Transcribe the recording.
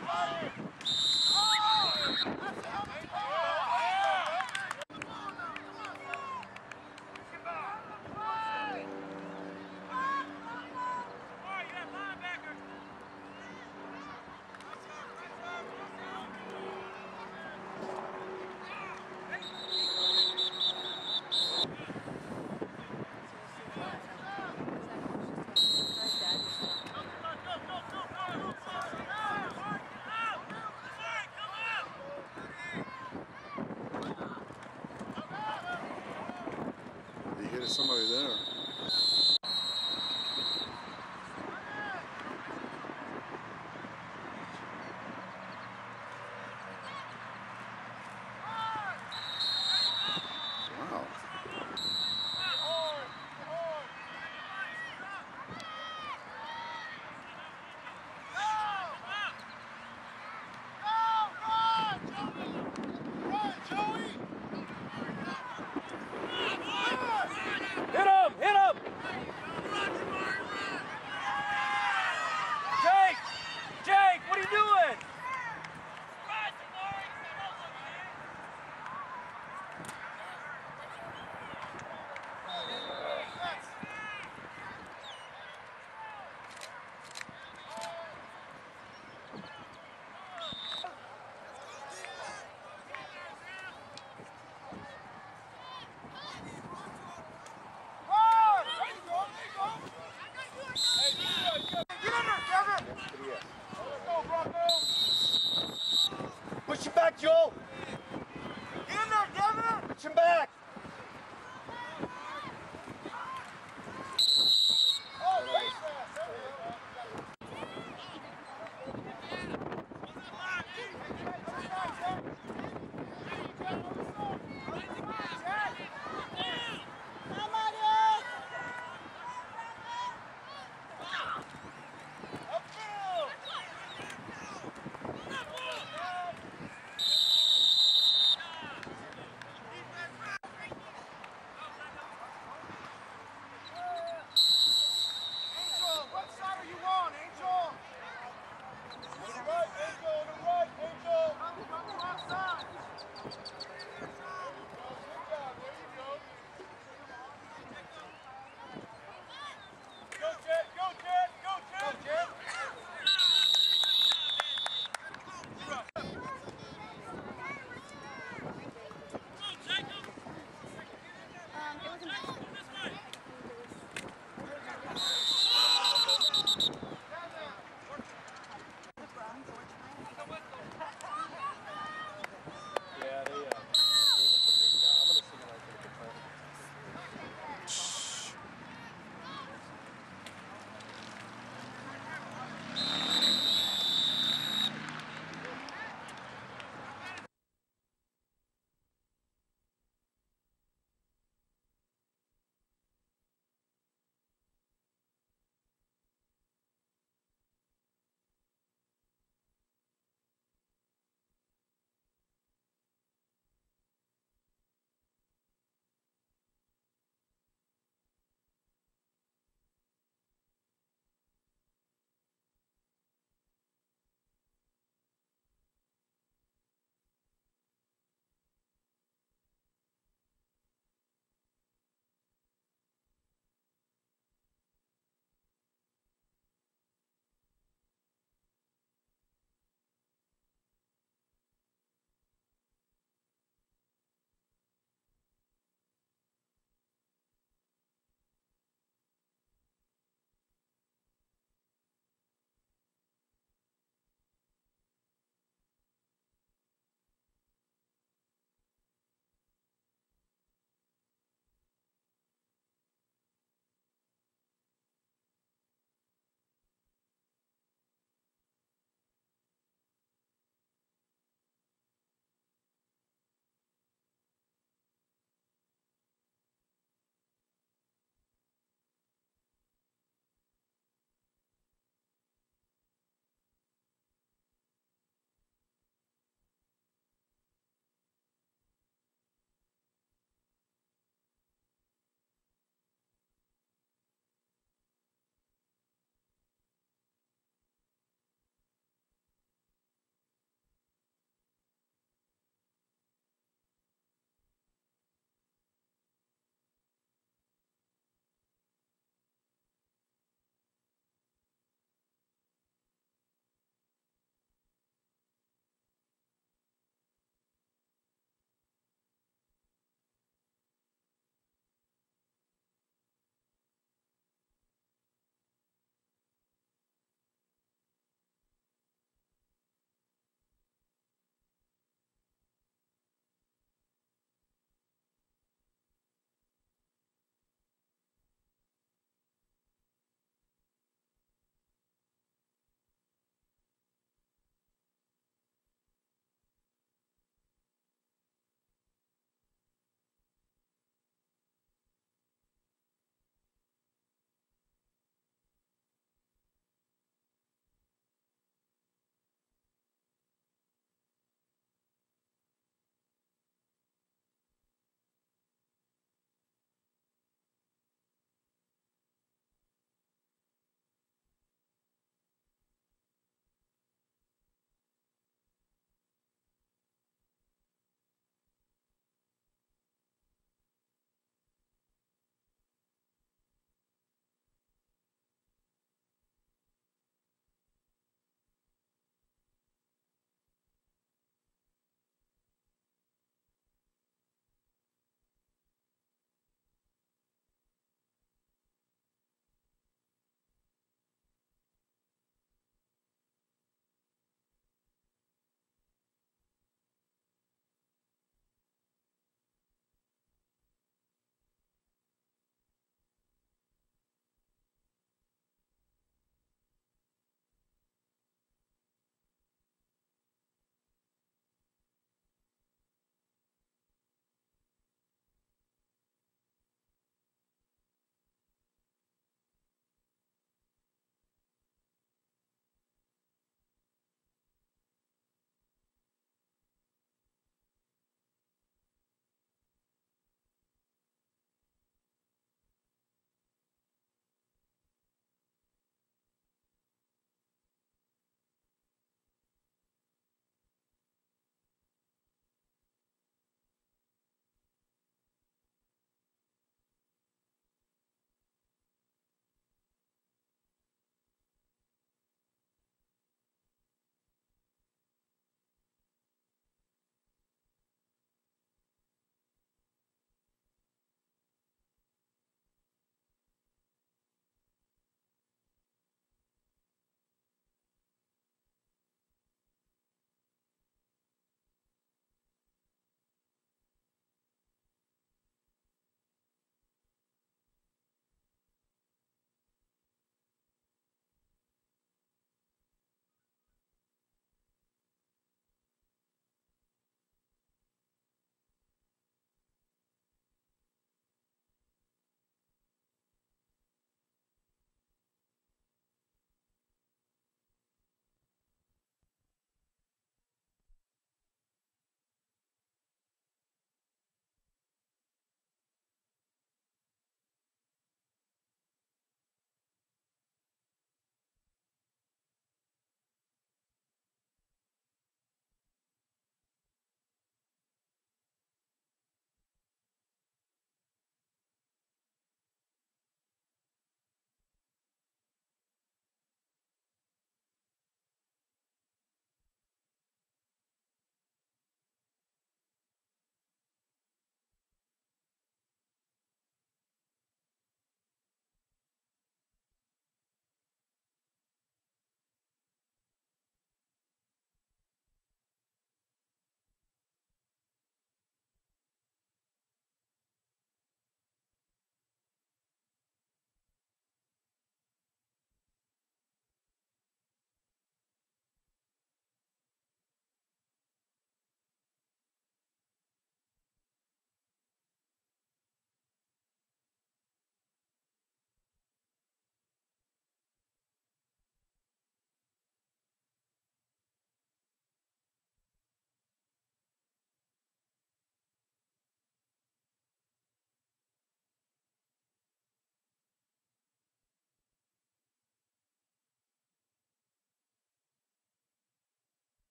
somebody marching back.